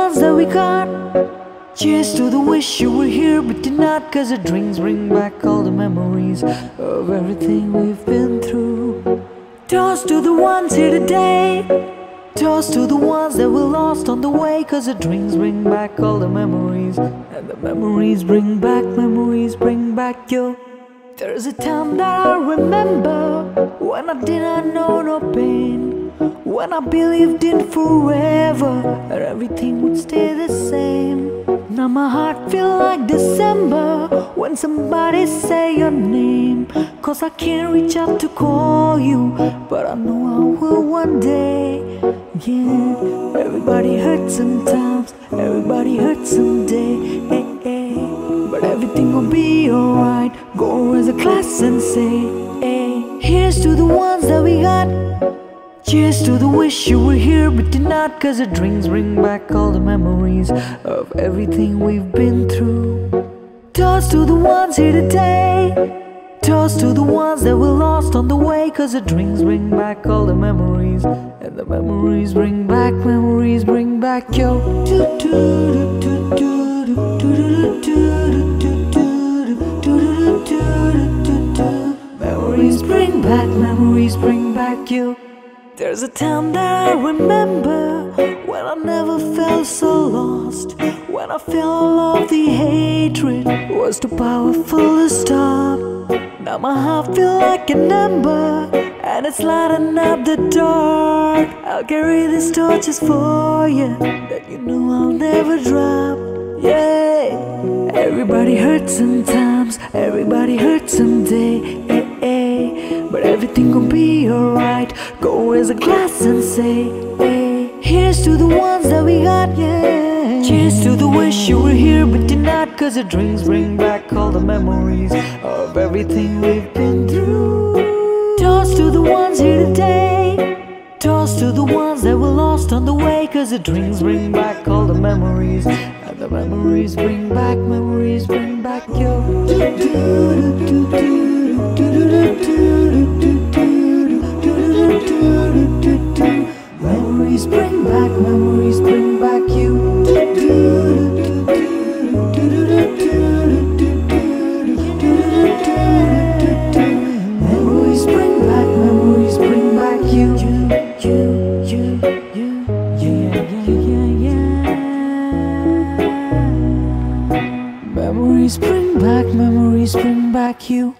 That we got, cheers to the wish you were here but did not Cause the drinks bring back all the memories Of everything we've been through. Toast to the ones here today. Toast to the ones that were lost on the way Cause the drinks bring back all the memories. And the memories bring back, memories bring back your There's a time that I remember When I did not know no pain When I believed in forever And everything would stay the same now my heart feel like December When somebody say your name Cause I can't reach out to call you But I know I will one day Yeah, everybody hurts sometimes Everybody hurts someday hey, hey. But everything will be alright Go raise a glass and say hey. Here's to the ones that we got Cheers to the wish you were here but did not Cause the drinks bring back all the memories Of everything we've been through. Toast to the ones here today. Toast to the ones that were lost on the way Cause the drinks bring back all the memories. And the memories bring back, memories bring back your Memories bring back, memories bring back you there's a time that I remember when I never felt so lost. When I felt all of the hatred was too powerful to stop. Now my heart feels like an ember and it's lighting up the dark. I'll carry these torches for you that you know I'll never drop. Yeah, everybody hurts sometimes, everybody hurts someday. But everything gon' be alright. Go raise a glass and say hey. Here's to the ones that we got, yeah. Cheers to the wish you were here but did not. Cause the drinks bring back all the memories Of everything we've been through. Toast to the ones here today. Toast to the ones that were lost on the way. Cause the drinks bring back all the memories. And the memories bring back, memories bring back your Memories bring back, memories bring back you.